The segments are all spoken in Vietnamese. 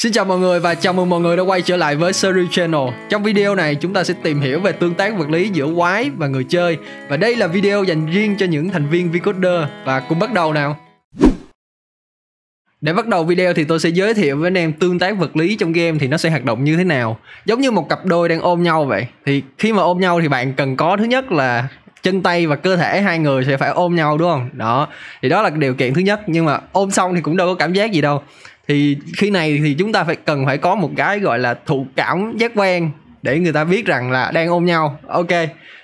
Xin chào mọi người và chào mừng mọi người đã quay trở lại với Series Channel. Trong video này, chúng ta sẽ tìm hiểu về tương tác vật lý giữa quái và người chơi và đây là video dành riêng cho những thành viên Vcoder và cùng bắt đầu nào. Để bắt đầu video thì tôi sẽ giới thiệu với anh em tương tác vật lý trong game thì nó sẽ hoạt động như thế nào. Giống như một cặp đôi đang ôm nhau vậy. Thì khi mà ôm nhau thì bạn cần có thứ nhất là chân tay và cơ thể hai người sẽ phải ôm nhau, đúng không? Đó. Thì đó là điều kiện thứ nhất nhưng mà ôm xong thì cũng đâu có cảm giác gì đâu thì khi này thì chúng ta phải cần phải có một cái gọi là thụ cảm giác quen để người ta biết rằng là đang ôm nhau. Ok.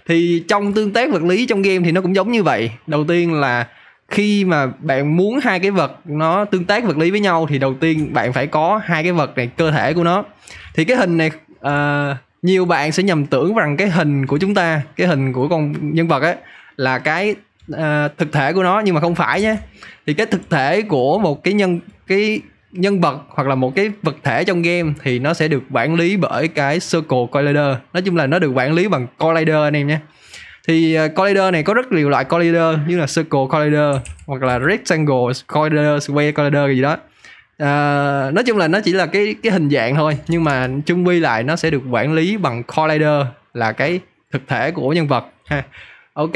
Thì trong tương tác vật lý trong game thì nó cũng giống như vậy. Đầu tiên là khi mà bạn muốn hai cái vật nó tương tác vật lý với nhau thì đầu tiên bạn phải có hai cái vật này cơ thể của nó. Thì cái hình này uh, nhiều bạn sẽ nhầm tưởng rằng cái hình của chúng ta cái hình của con nhân vật ấy là cái uh, thực thể của nó nhưng mà không phải nhé. Thì cái thực thể của một cái nhân cái nhân vật hoặc là một cái vật thể trong game thì nó sẽ được quản lý bởi cái circle collider. Nói chung là nó được quản lý bằng collider anh em nhé. Thì ờ, collider này có rất nhiều loại collider như là circle collider hoặc là rectangle collider square collider gì đó. À, nói chung là nó chỉ là cái cái hình dạng thôi nhưng mà chung quy lại nó sẽ được quản lý bằng collider là cái thực thể của nhân vật ha. Ok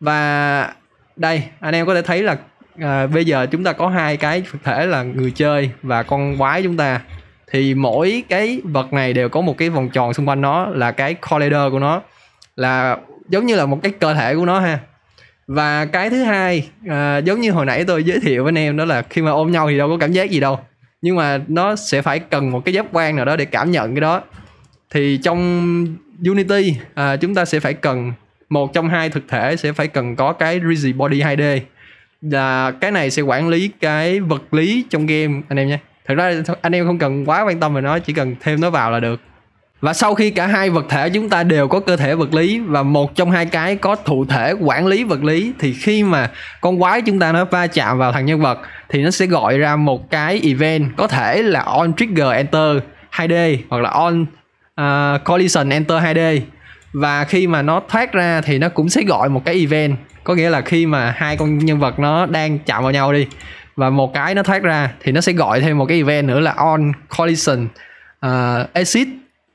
và đây anh em có thể thấy là à, bây giờ chúng ta có hai cái thực thể là người chơi và con quái chúng ta. Thì mỗi cái vật này đều có một cái vòng tròn xung quanh nó là cái collider của nó là giống như là một cái cơ thể của nó ha. Và cái thứ hai à, giống như hồi nãy tôi giới thiệu với anh em đó là khi mà ôm nhau thì đâu có cảm giác gì đâu. Nhưng mà nó sẽ phải cần một cái giác quan nào đó để cảm nhận cái đó. Thì trong Unity à, chúng ta sẽ phải cần một trong hai thực thể sẽ phải cần có cái rigid body 2D là cái này sẽ quản lý cái vật lý trong game anh em nhé. Thật ra anh em không cần quá quan tâm về nó chỉ cần thêm nó vào là được. Và sau khi cả hai vật thể chúng ta đều có cơ thể vật lý và một trong hai cái có thụ thể quản lý vật lý thì khi mà con quái chúng ta nó va chạm vào thằng nhân vật thì nó sẽ gọi ra một cái event có thể là on trigger enter 2D hoặc là on uh, collision enter 2D và khi mà nó thoát ra thì nó cũng sẽ gọi một cái event có nghĩa là khi mà hai con nhân vật nó đang chạm vào nhau đi và một cái nó thoát ra thì nó sẽ gọi thêm một cái event nữa là on collision uh, exit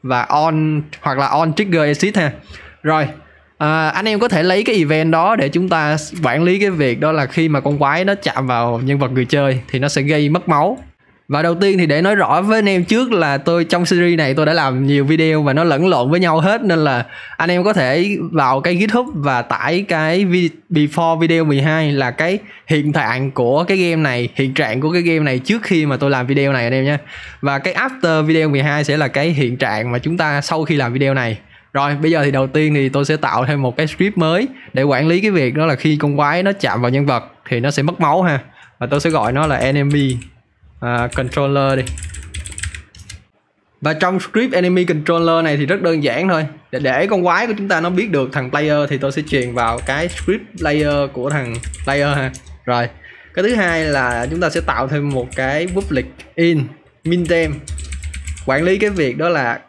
và on hoặc là on trigger exit ha. Rồi à, anh em có thể lấy cái event đó để chúng ta quản lý cái việc đó là khi mà con quái nó chạm vào nhân vật người chơi thì nó sẽ gây mất máu và đầu tiên thì để nói rõ với anh em trước là tôi trong series này tôi đã làm nhiều video và nó lẫn lộn với nhau hết nên là anh em có thể vào cái GitHub và tải cái before video 12 là cái hiện trạng của cái game này, hiện trạng của cái game này trước khi mà tôi làm video này anh em nhé. Và cái after video 12 sẽ là cái hiện trạng mà chúng ta sau khi làm video này. Rồi bây giờ thì đầu tiên thì tôi sẽ tạo thêm một cái script mới để quản lý cái việc đó là khi con quái nó chạm vào nhân vật thì nó sẽ mất máu ha. Và tôi sẽ gọi nó là enemy uh, controller đi. Và trong script enemy controller này thì rất đơn giản thôi. Để để con quái của chúng ta nó biết được thằng player thì tôi sẽ truyền vào cái script layer của thằng player ha. Rồi. Cái thứ hai là chúng ta sẽ tạo thêm một cái public in min tem quản lý cái việc đó là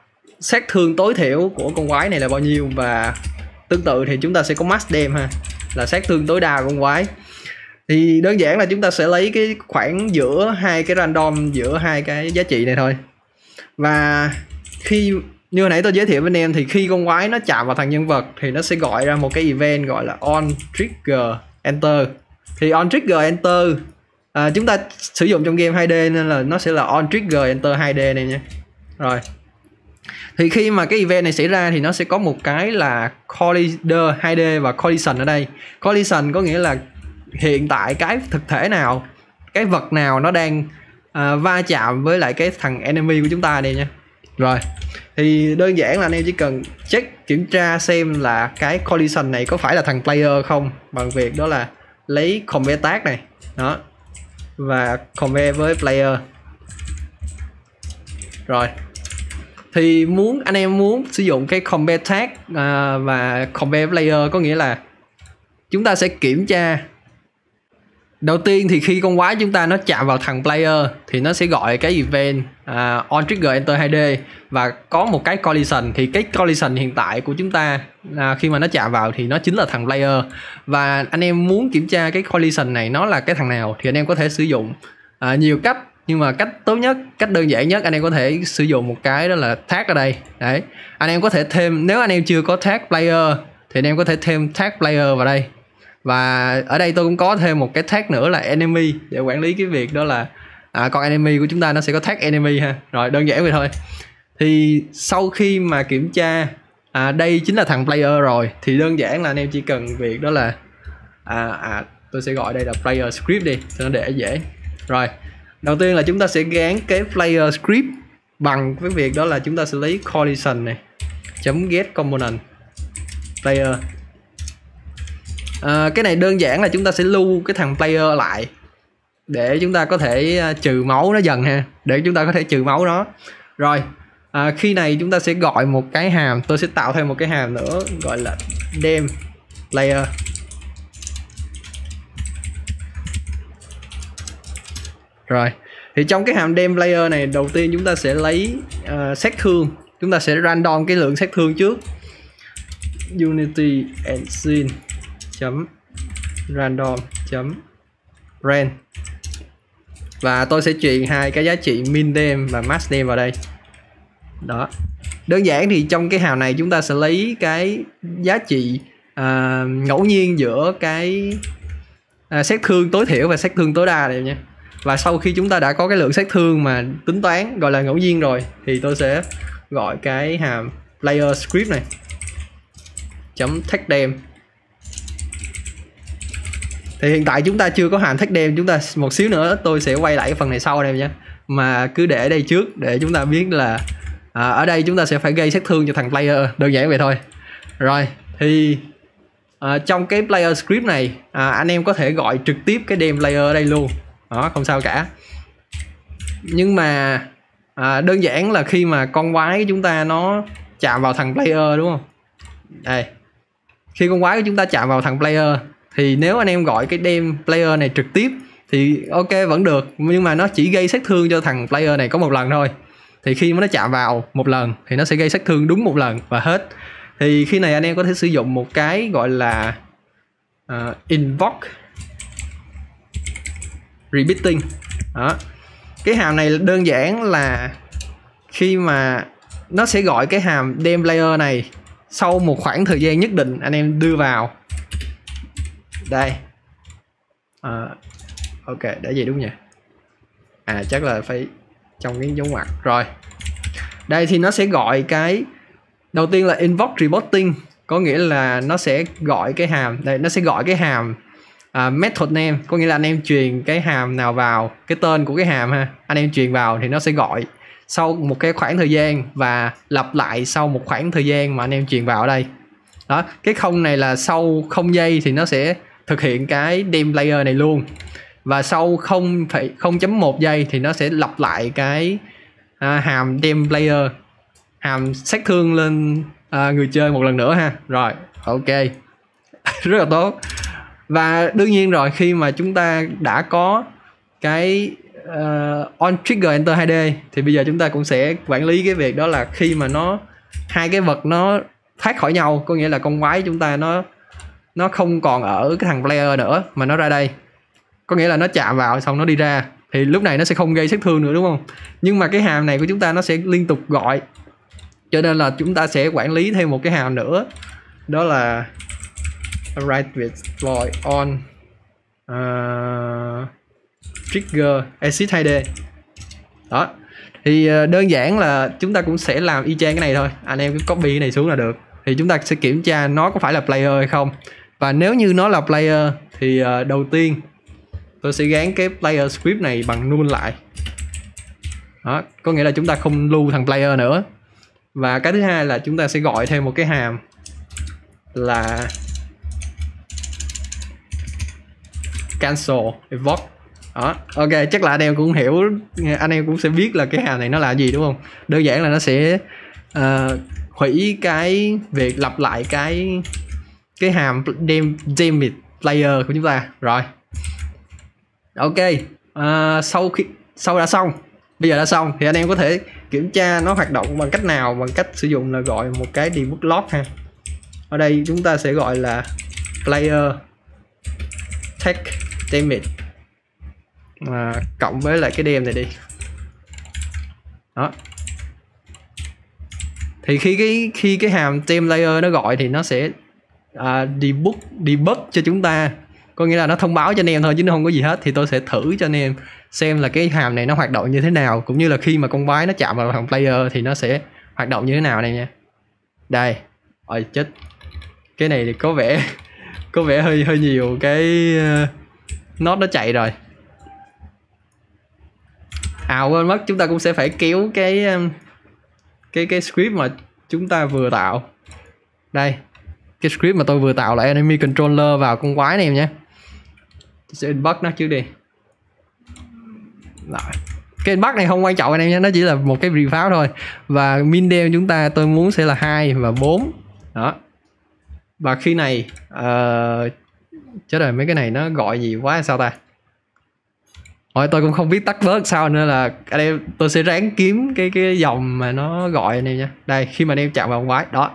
sát thương tối thiểu của con quái này là bao nhiêu và tương tự thì chúng ta sẽ có max dem ha. Là sát thương tối đa của con quái thì đơn giản là chúng ta sẽ lấy cái khoảng giữa hai cái random giữa hai cái giá trị này thôi. Và khi như hồi nãy tôi giới thiệu với anh em thì khi con quái nó chạm vào thằng nhân vật thì nó sẽ gọi ra một cái event gọi là on trigger enter. Thì on trigger enter à, chúng ta sử dụng trong game 2D nên là nó sẽ là on trigger enter 2D này nha. Rồi. Thì khi mà cái event này xảy ra thì nó sẽ có một cái là collider 2D và collision ở đây. Collision có nghĩa là hiện tại cái thực thể nào cái vật nào nó đang uh, va chạm với lại cái thằng enemy của chúng ta đây nha. Rồi thì đơn giản là anh em chỉ cần check kiểm tra xem là cái collision này có phải là thằng player không bằng việc đó là lấy compare tag này đó và compare với player. Rồi thì muốn anh em muốn sử dụng cái compare tag uh, và compare player có nghĩa là chúng ta sẽ kiểm tra đầu tiên thì khi con quái chúng ta nó chạm vào thằng player thì nó sẽ gọi cái event uh, on trigger enter 2D và có một cái collision thì cái collision hiện tại của chúng ta uh, khi mà nó chạm vào thì nó chính là thằng player. Và anh em muốn kiểm tra cái collision này nó là cái thằng nào thì anh em có thể sử dụng uh, nhiều cách. Nhưng mà cách tốt nhất cách đơn giản nhất anh em có thể sử dụng một cái đó là tag ở đây. Đấy anh em có thể thêm nếu anh em chưa có tag player thì anh em có thể thêm tag player vào đây và ở đây tôi cũng có thêm một cái tag nữa là enemy để quản lý cái việc đó là à, con enemy của chúng ta nó sẽ có tag enemy ha. Rồi đơn giản vậy thôi. Thì sau khi mà kiểm tra à, đây chính là thằng player rồi thì đơn giản là anh em chỉ cần việc đó là à, à tôi sẽ gọi đây là player script đi cho nó để dễ. Rồi đầu tiên là chúng ta sẽ gán cái player script bằng cái việc đó là chúng ta sẽ lấy collision này chấm get component player à, cái này đơn giản là chúng ta sẽ lưu cái thằng player lại để chúng ta có thể ờ, trừ máu nó dần ha để chúng ta có thể trừ máu nó. Rồi à, khi này chúng ta sẽ gọi một cái hàm tôi sẽ tạo thêm một cái hàm nữa gọi là dem player. Rồi thì trong cái hàm dem player này đầu tiên chúng ta sẽ lấy uh, sát thương. Chúng ta sẽ random cái lượng sát thương trước. Unity and scene chấm random chấm ran và tôi sẽ truyền hai cái giá trị min name và max name vào đây. Đó. Đơn giản thì trong cái hào này chúng ta sẽ lấy cái giá trị uh, ngẫu nhiên giữa cái à, uh, sát thương tối thiểu và sát thương tối đa này nha. Và sau khi chúng ta đã có cái lượng sát thương mà tính toán gọi là ngẫu nhiên rồi thì tôi sẽ gọi cái hàm player script này. Chấm text đem thì hiện tại chúng ta chưa có hàm thách đêm chúng ta một xíu nữa tôi sẽ quay lại cái phần này sau đây nhé mà cứ để đây trước để chúng ta biết là à, ở đây chúng ta sẽ phải gây sát thương cho thằng player đơn giản vậy thôi. Rồi thì à, trong cái player script này à, anh em có thể gọi trực tiếp cái đem player ở đây luôn. Đó không sao cả. Nhưng mà à, đơn giản là khi mà con quái của chúng ta nó chạm vào thằng player đúng không? Đây. Khi con quái của chúng ta chạm vào thằng player thì nếu anh em gọi cái đem player này trực tiếp thì ok vẫn được. Nhưng mà nó chỉ gây sát thương cho thằng player này có một lần thôi. Thì khi mà nó chạm vào một lần thì nó sẽ gây sát thương đúng một lần và hết. Thì khi này anh em có thể sử dụng một cái gọi là uh, invoke repeating đó. Cái hàm này đơn giản là khi mà nó sẽ gọi cái hàm đem layer này sau một khoảng thời gian nhất định anh em đưa vào đây. À, ok để gì đúng nhỉ? À chắc là phải trong cái dấu ngoặc. Rồi. Đây thì nó sẽ gọi cái đầu tiên là invoke reporting có nghĩa là nó sẽ gọi cái hàm. Đây nó sẽ gọi cái hàm uh, method name có nghĩa là anh em truyền cái hàm nào vào cái tên của cái hàm ha. Anh em truyền vào thì nó sẽ gọi sau một cái khoảng thời gian và lặp lại sau một khoảng thời gian mà anh em truyền vào ở đây. Đó cái không này là sau không giây thì nó sẽ thực hiện cái dim layer này luôn. Và sau không phải 0.1 giây thì nó sẽ lặp lại cái à, hàm dim layer hàm sát thương lên à, người chơi một lần nữa ha. Rồi ok. Rất là tốt. Và đương nhiên rồi khi mà chúng ta đã có cái uh, on trigger enter 2D thì bây giờ chúng ta cũng sẽ quản lý cái việc đó là khi mà nó hai cái vật nó thoát khỏi nhau có nghĩa là con quái chúng ta nó nó không còn ở cái thằng player nữa mà nó ra đây. Có nghĩa là nó chạm vào xong nó đi ra. Thì lúc này nó sẽ không gây sát thương nữa đúng không? Nhưng mà cái hàm này của chúng ta nó sẽ liên tục gọi. Cho nên là chúng ta sẽ quản lý thêm một cái hàm nữa. Đó là write with deploy on uh, trigger exit 2D đó. Thì à, đơn giản là chúng ta cũng sẽ làm y chang cái này thôi. Anh em cứ copy cái này xuống là được. Thì chúng ta sẽ kiểm tra nó có phải là player hay không và nếu như nó là player thì uh, đầu tiên tôi sẽ gán cái player script này bằng null lại. Đó có nghĩa là chúng ta không lưu thằng player nữa. Và cái thứ hai là chúng ta sẽ gọi thêm một cái hàm là cancel evoke. Đó ok chắc là anh em cũng hiểu anh em cũng sẽ biết là cái hàm này nó là gì đúng không? Đơn giản là nó sẽ uh, hủy cái việc lặp lại cái cái hàm đem damage player của chúng ta. Rồi. Ok. À, sau khi sau đã xong. Bây giờ đã xong. Thì anh em có thể kiểm tra nó hoạt động bằng cách nào bằng cách sử dụng là gọi một cái debug log ha. Ở đây chúng ta sẽ gọi là player take damage à, cộng với lại cái đem này đi. Đó. Thì khi cái khi cái hàm tem layer nó gọi thì nó sẽ uh, debug debug cho chúng ta. Có nghĩa là nó thông báo cho anh em thôi chứ nó không có gì hết thì tôi sẽ thử cho anh em xem là cái hàm này nó hoạt động như thế nào. Cũng như là khi mà con quái nó chạm vào thằng player thì nó sẽ hoạt động như thế nào này nha. Đây. Ôi chết. Cái này thì có vẻ có vẻ hơi hơi nhiều cái uh, nốt nó chạy rồi. À quên mất. Chúng ta cũng sẽ phải kéo cái cái cái script mà chúng ta vừa tạo. Đây cái script mà tôi vừa tạo là enemy controller vào con quái này em nhé sẽ inbox nó trước đi Rồi. cái inbox này không quan trọng anh em nhé nó chỉ là một cái pháo thôi và min đeo chúng ta tôi muốn sẽ là hai và 4 đó và khi này uh, chết rồi mấy cái này nó gọi gì quá sao ta Ôi tôi cũng không biết tắt bớt sao nên là anh em tôi sẽ ráng kiếm cái cái dòng mà nó gọi anh em nha. Đây khi mà anh em chạm vào quái đó.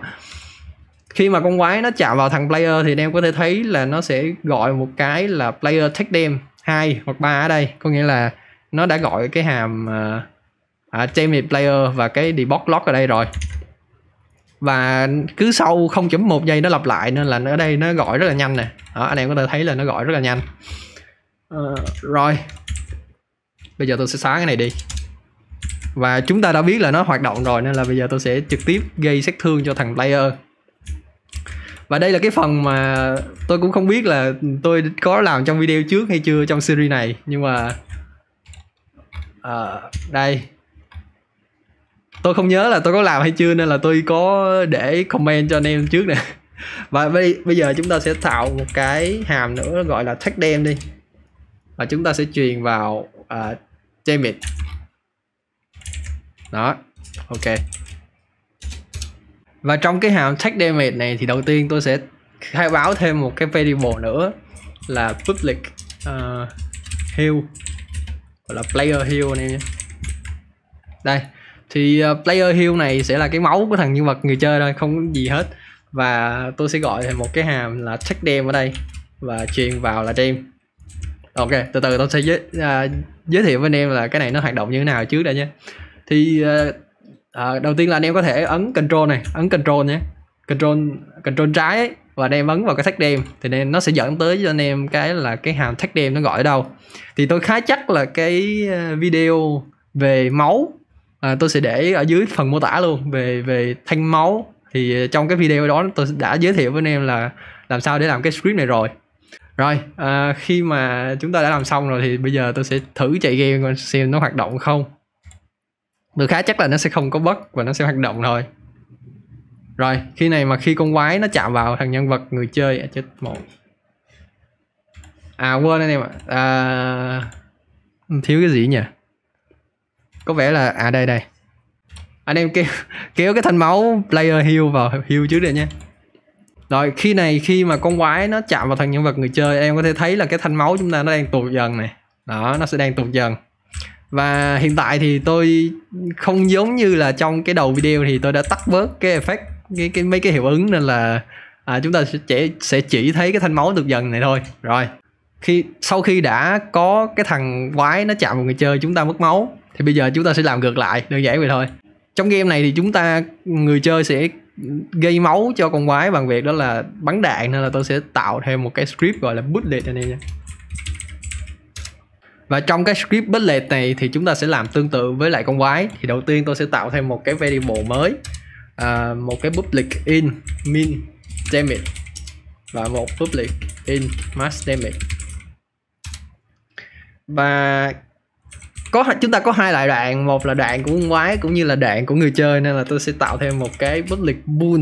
Khi mà con quái nó chạm vào thằng player thì anh em có thể thấy là nó sẽ gọi một cái là player take them hai hoặc ba ở đây. Có nghĩa là nó đã gọi cái hàm uh, à, Jamie player và cái debug lock ở đây rồi. Và cứ sau 0.1 giây nó lặp lại nên là ở đây nó gọi rất là nhanh nè. Đó, anh em có thể thấy là nó gọi rất là nhanh. Uh, rồi. Bây giờ tôi sẽ xóa cái này đi. Và chúng ta đã biết là nó hoạt động rồi nên là bây giờ tôi sẽ trực tiếp gây sát thương cho thằng player và đây là cái phần mà tôi cũng không biết là tôi có làm trong video trước hay chưa trong series này. Nhưng mà à, đây. Tôi không nhớ là tôi có làm hay chưa nên là tôi có để comment cho anh em trước nè. Và bây, bây giờ chúng ta sẽ tạo một cái hàm nữa gọi là tag đem đi. Và chúng ta sẽ truyền vào à, uh, Jamit đó ok và trong cái hàm tech damage này thì đầu tiên tôi sẽ khai báo thêm một cái variable nữa là public ờ, uh, heal gọi là player heal anh em nhé. Đây thì uh, player heal này sẽ là cái máu của thằng nhân vật người chơi thôi không có gì hết. Và tôi sẽ gọi thêm một cái hàm là check đem ở đây và truyền vào là đem ok từ từ tôi sẽ giới, uh, giới thiệu với anh em là cái này nó hoạt động như thế nào trước đây nhé. Thì uh, à, đầu tiên là anh em có thể ấn control này ấn control nhé. Control control trái ấy, và anh em ấn vào cái tag đêm. Thì nên nó sẽ dẫn tới cho anh em cái là cái hàm tag đêm nó gọi ở đâu. Thì tôi khá chắc là cái ờ, video về máu à, tôi sẽ để ở dưới phần mô tả luôn. Về về thanh máu thì trong cái video đó tôi đã giới thiệu với anh em là làm sao để làm cái script này rồi. Rồi à, khi mà chúng ta đã làm xong rồi thì bây giờ tôi sẽ thử chạy game xem nó hoạt động không được khá chắc là nó sẽ không có bất và nó sẽ hoạt động thôi. Rồi khi này mà khi con quái nó chạm vào thằng nhân vật người chơi à, chết một. À quên anh em ạ. À, thiếu cái gì nhỉ? Có vẻ là à đây đây. Anh em kéo kéo cái thanh máu player heal vào heal trước đây nha rồi khi này khi mà con quái nó chạm vào thằng nhân vật người chơi em có thể thấy là cái thanh máu chúng ta nó đang tụt dần này. Đó nó sẽ đang tụt dần và hiện tại thì tôi không giống như là trong cái đầu video thì tôi đã tắt bớt cái effect cái, cái mấy cái hiệu ứng nên là à, chúng ta sẽ chỉ, sẽ chỉ thấy cái thanh máu được dần này thôi. Rồi khi sau khi đã có cái thằng quái nó chạm vào người chơi chúng ta mất máu. Thì bây giờ chúng ta sẽ làm ngược lại đơn giản vậy thôi. Trong game này thì chúng ta người chơi sẽ gây máu cho con quái bằng việc đó là bắn đạn nên là tôi sẽ tạo thêm một cái script gọi là bullet anh em nha và trong cái script bullet này thì chúng ta sẽ làm tương tự với lại con quái. Thì đầu tiên tôi sẽ tạo thêm một cái variable mới. À, một cái public in min damage. Và một public in max damage. Và có chúng ta có hai loại đoạn một là đoạn của con quái cũng như là đoạn của người chơi. Nên là tôi sẽ tạo thêm một cái public bool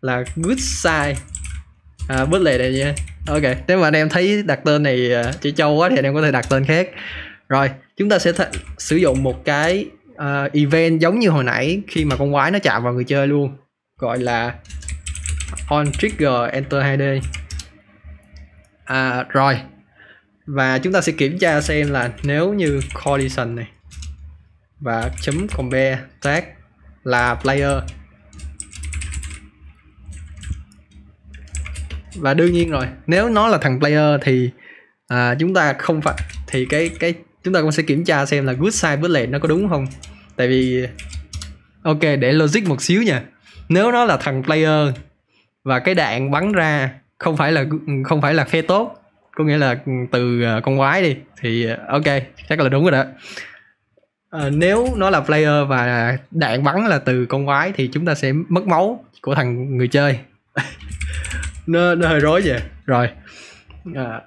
là good side. À, bút lệ này nha ok. Nếu mà anh em thấy đặt tên này à, chỉ châu quá thì anh em có thể đặt tên khác. Rồi chúng ta sẽ th- sử dụng một cái uh, event giống như hồi nãy khi mà con quái nó chạm vào người chơi luôn. Gọi là on trigger enter 2D à, rồi. Và chúng ta sẽ kiểm tra xem là nếu như collision này và chấm compare tag là player và đương nhiên rồi nếu nó là thằng player thì à, chúng ta không phải thì cái cái chúng ta cũng sẽ kiểm tra xem là good side bullet nó có đúng không? Tại vì ok để logic một xíu nha. Nếu nó là thằng player và cái đạn bắn ra không phải là không phải là phe tốt có nghĩa là từ à, con quái đi thì à, ok chắc là đúng rồi đó. À, nếu nó là player và đạn bắn là từ con quái thì chúng ta sẽ mất máu của thằng người chơi nó, nó hơi rối vậy. Rồi. À,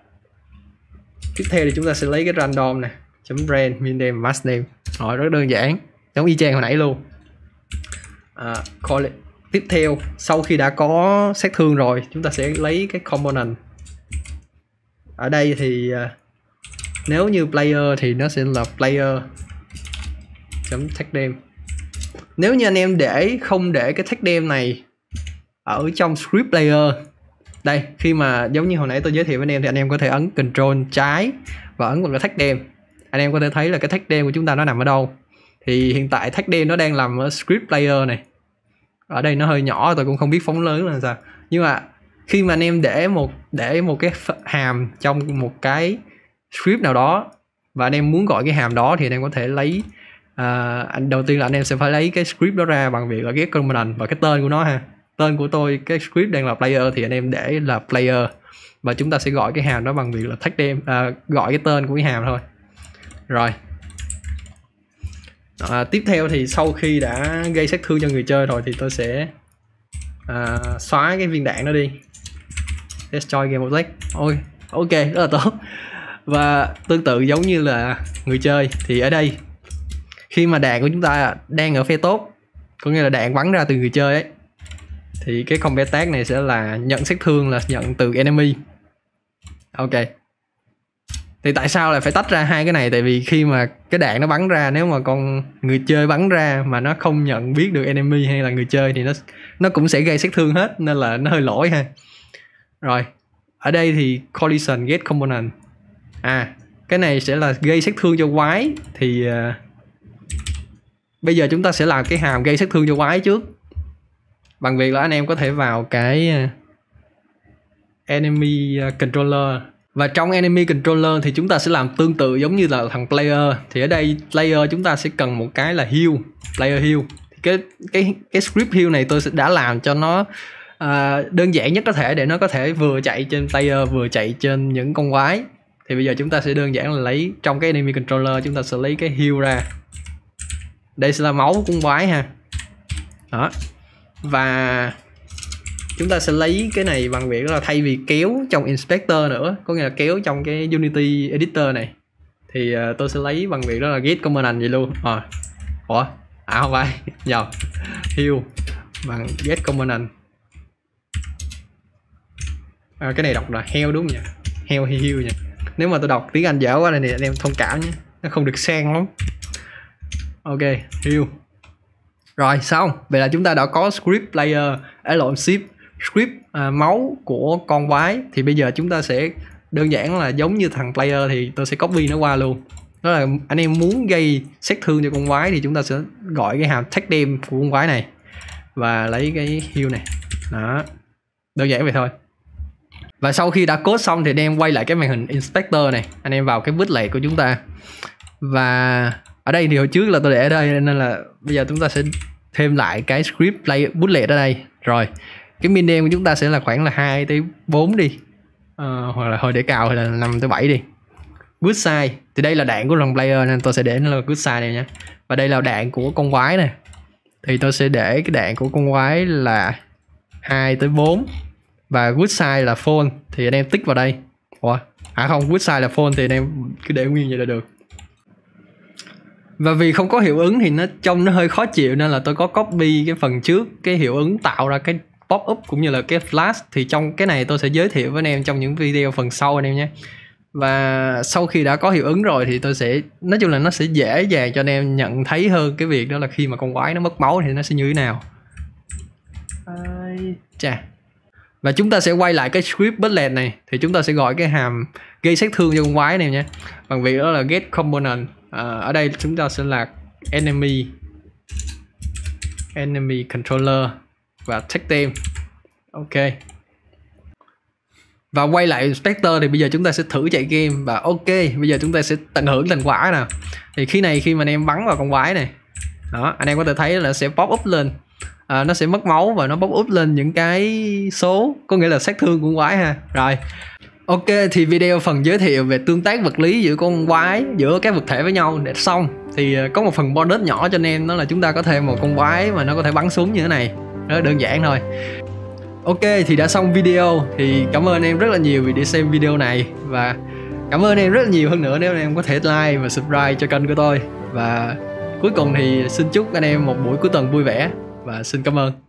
tiếp theo thì chúng ta sẽ lấy cái random này chấm brand min name max name. Rồi rất đơn giản. Giống y chang hồi nãy luôn. À, call it. tiếp theo sau khi đã có sát thương rồi chúng ta sẽ lấy cái component. Ở đây thì à, nếu như player thì nó sẽ là player. Chấm tag name. Nếu như anh em để không để cái tag name này ở trong script player đây khi mà giống như hồi nãy tôi giới thiệu với anh em thì anh em có thể ấn control trái và ấn vào cái thách đêm. Anh em có thể thấy là cái thách đêm của chúng ta nó nằm ở đâu. Thì hiện tại thách đêm nó đang nằm ở script player này. Ở đây nó hơi nhỏ tôi cũng không biết phóng lớn là sao. Nhưng mà khi mà anh em để một để một cái hàm trong một cái script nào đó và anh em muốn gọi cái hàm đó thì anh em có thể lấy uh, anh đầu tiên là anh em sẽ phải lấy cái script đó ra bằng việc là get component và cái tên của nó ha tên của tôi cái script đang là player thì anh em để là player. Và chúng ta sẽ gọi cái hàm đó bằng việc là tag đem à, gọi cái tên của cái hàm thôi. Rồi. À, tiếp theo thì sau khi đã gây sát thương cho người chơi rồi thì tôi sẽ à, xóa cái viên đạn đó đi. Destroy game object ôi ok rất là tốt. Và tương tự giống như là người chơi thì ở đây khi mà đạn của chúng ta đang ở phe tốt có nghĩa là đạn bắn ra từ người chơi ấy thì cái combat tag này sẽ là nhận sát thương là nhận từ enemy. Ok. Thì tại sao lại phải tách ra hai cái này? Tại vì khi mà cái đạn nó bắn ra nếu mà con người chơi bắn ra mà nó không nhận biết được enemy hay là người chơi thì nó nó cũng sẽ gây sát thương hết nên là nó hơi lỗi ha. Rồi ở đây thì collision get component. À cái này sẽ là gây sát thương cho quái thì uh, bây giờ chúng ta sẽ làm cái hàm gây sát thương cho quái trước bằng việc là anh em có thể vào cái ờ, enemy ờ, controller. Và trong enemy controller thì chúng ta sẽ làm tương tự giống như là thằng player. Thì ở đây player chúng ta sẽ cần một cái là heal player heal. Thì cái cái cái script heal này tôi sẽ đã làm cho nó uh, đơn giản nhất có thể để nó có thể vừa chạy trên player vừa chạy trên những con quái. Thì bây giờ chúng ta sẽ đơn giản là lấy trong cái enemy controller chúng ta sẽ lấy cái heal ra. Đây sẽ là máu của con quái ha. Đó và chúng ta sẽ lấy cái này bằng việc là thay vì kéo trong inspector nữa có nghĩa là kéo trong cái unity editor này thì uh, tôi sẽ lấy bằng việc đó là get component vậy luôn. À. ủa? À không phải. Nhầm heal bằng get component à, cái này đọc là heo đúng không nhỉ? Heo hay heal nhỉ? Nếu mà tôi đọc tiếng anh dở quá này thì anh em thông cảm nhé. Nó không được sang lắm. Ok heal rồi xong vậy là chúng ta đã có script player ở lộn ship script à, máu của con quái. Thì bây giờ chúng ta sẽ đơn giản là giống như thằng player thì tôi sẽ copy nó qua luôn. Đó là anh em muốn gây sát thương cho con quái thì chúng ta sẽ gọi cái hàm tag name của con quái này và lấy cái heal này. Đó. Đơn giản vậy thôi. Và sau khi đã code xong thì anh em quay lại cái màn hình inspector này. Anh em vào cái bước lệ của chúng ta. Và ở đây thì hồi trước là tôi để ở đây nên là bây giờ chúng ta sẽ thêm lại cái script play bootlet ở đây. Rồi cái min của chúng ta sẽ là khoảng là 2 tới 4 đi. À, hoặc là hồi để cào thì là 5 tới 7 đi. Good size thì đây là đạn của lòng player nên tôi sẽ để nó là good size này nhé và đây là đạn của con quái này thì tôi sẽ để cái đạn của con quái là 2 tới 4 và good size là phone. Thì anh em tích vào đây. Ủa? à không good size là phone thì anh em cứ để nguyên vậy là được và vì không có hiệu ứng thì nó trông nó hơi khó chịu nên là tôi có copy cái phần trước cái hiệu ứng tạo ra cái pop up cũng như là cái flash. Thì trong cái này tôi sẽ giới thiệu với anh em trong những video phần sau anh em nhé. Và sau khi đã có hiệu ứng rồi thì tôi sẽ nói chung là nó sẽ dễ dàng cho anh em nhận thấy hơn cái việc đó là khi mà con quái nó mất máu thì nó sẽ như thế nào. Chà. Và chúng ta sẽ quay lại cái script bullet này. Thì chúng ta sẽ gọi cái hàm gây sát thương cho con quái này nhé. Bằng việc đó là get component à, ở đây chúng ta sẽ là enemy. Enemy controller và tag team. Ok. Và quay lại specter thì bây giờ chúng ta sẽ thử chạy game và ok bây giờ chúng ta sẽ tận hưởng thành quả nào thì khi này khi mà anh em bắn vào con quái này đó anh em có thể thấy là sẽ pop up lên. À, nó sẽ mất máu và nó pop up lên những cái số có nghĩa là sát thương của quái ha. Rồi. Ok, thì video phần giới thiệu về tương tác vật lý giữa con quái, giữa các vật thể với nhau. Để xong, thì ờ, có một phần bonus nhỏ cho anh em đó là chúng ta có thêm một con quái mà nó có thể bắn súng như thế này. Rất đơn giản thôi. Ok, thì đã xong video. Thì cảm ơn em rất là nhiều vì đi xem video này. Và cảm ơn em rất là nhiều hơn nữa nếu anh em có thể like và subscribe cho kênh của tôi. Và cuối cùng thì xin chúc anh em một buổi cuối tuần vui vẻ. Và xin cảm ơn.